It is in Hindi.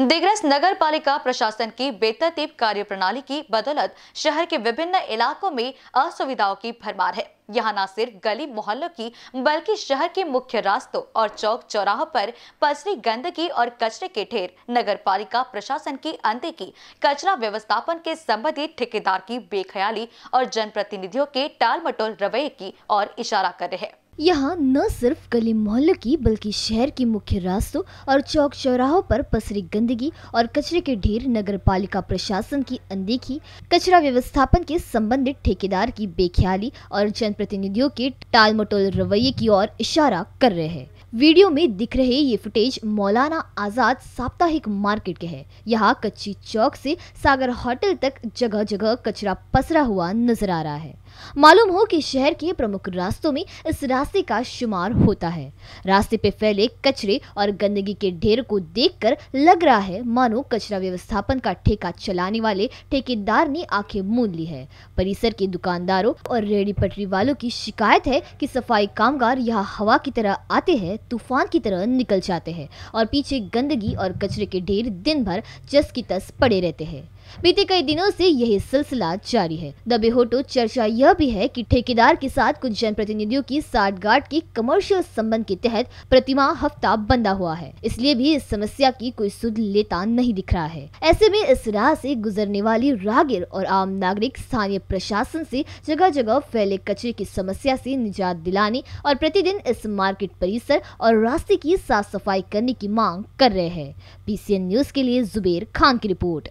दिग्रस नगर पालिका प्रशासन की बेतरतीब कार्य प्रणाली की बदौलत शहर के विभिन्न इलाकों में असुविधाओं की भरमार है। यहाँ न सिर्फ़ गली मोहल्लों की, बल्कि शहर के मुख्य रास्तों और चौक चौराहों पर पसरी गंदगी और कचरे के ढेर नगर पालिका प्रशासन की अनदेखी कचरा व्यवस्थापन के संबंधित ठेकेदार की बेख्याली और जनप्रतिनिधियों के टाल मटोल रवैये की और इशारा कर रहे हैं। यहाँ न सिर्फ़ गली मोहल्लों की, बल्कि शहर की मुख्य रास्तों और चौक चौराहों पर पसरी गंदगी और कचरे के ढेर नगर पालिका प्रशासन की अनदेखी, कचरा व्यवस्थापन के संबंधित ठेकेदार की बेख्याली और जनप्रतिनिधियों के टाल मटोल रवैये की ओर इशारा कर रहे हैं। वीडियो में दिख रहे ये फुटेज मौलाना आज़ाद साप्ताहिक मार्केट के है। यहाँ कच्ची चौक से सागर होटल तक जगह जगह कचरा पसरा हुआ नज़र आ रहा है। मालूम हो कि शहर के प्रमुख रास्तों में इस रास्ते का शुमार होता है। रास्ते पे फैले कचरे और गंदगी के ढेर को देखकर लग रहा है, मानो कचरा व्यवस्थापन का ठेका चलाने वाले ठेकेदार ने आँखें मूंद ली है। परिसर के दुकानदारों और रेडी पटरी वालों की शिकायत है कि सफ़ाई कामगार यहाँ हवा की तरह आते हैं तूफ़ान की तरह निकल जाते हैं और पीछे गंदगी और कचरे के ढेर दिन भर जस की तस पड़े रहते हैं। बीते कई दिनों से यही सिलसिला जारी है। दबे होटो चर्चा यह भी है कि ठेकेदार के साथ कुछ जनप्रतिनिधियों की साठ गार्ड की कमर्शियल संबंध के तहत प्रतिमा हफ़्ता बंदा हुआ है। इसलिए भी इस समस्या की कोई सुध लेता नहीं दिख रहा है। ऐसे में इस राह से गुजरने वाली रागिर और आम नागरिक स्थानीय प्रशासन से जगह जगह फैले कचरे की समस्या से निजात दिलाने और प्रतिदिन इस मार्केट परिसर और रास्ते की साफ़ सफ़ाई करने की मांग कर रहे हैं। पीसीएन न्यूज़ के लिए जुबेर खान की रिपोर्ट।